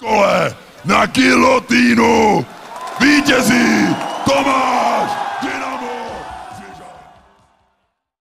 kole na kilotínu vítězí Tomáš